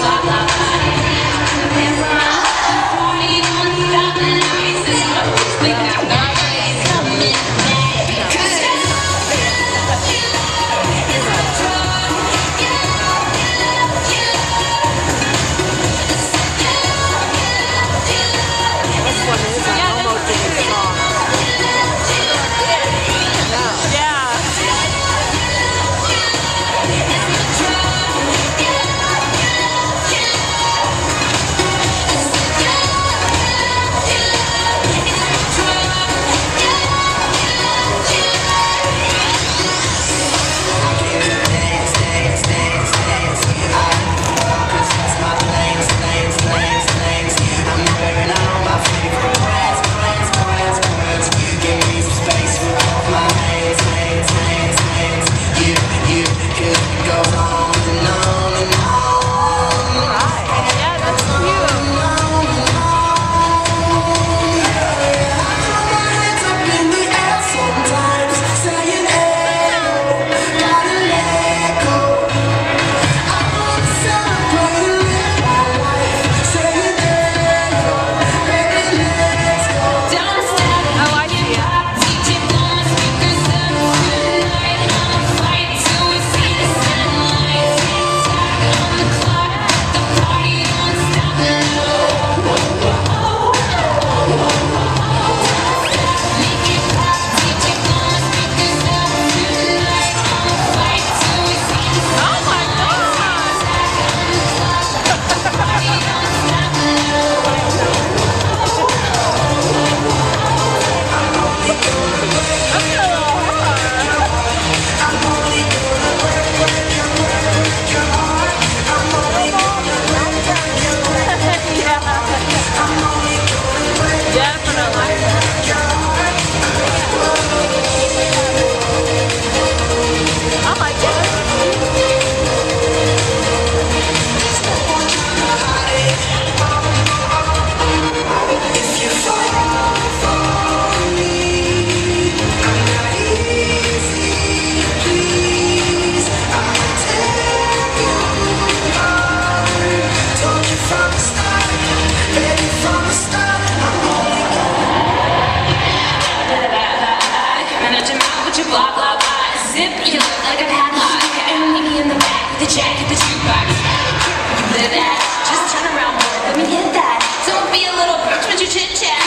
blah blah you blah blah blah. Zip you look like a padlock. And meet me in the back with the jacket, the jukebox. You live that? Just turn around boy, let me hit that. Don't be a little bitch with your chit chat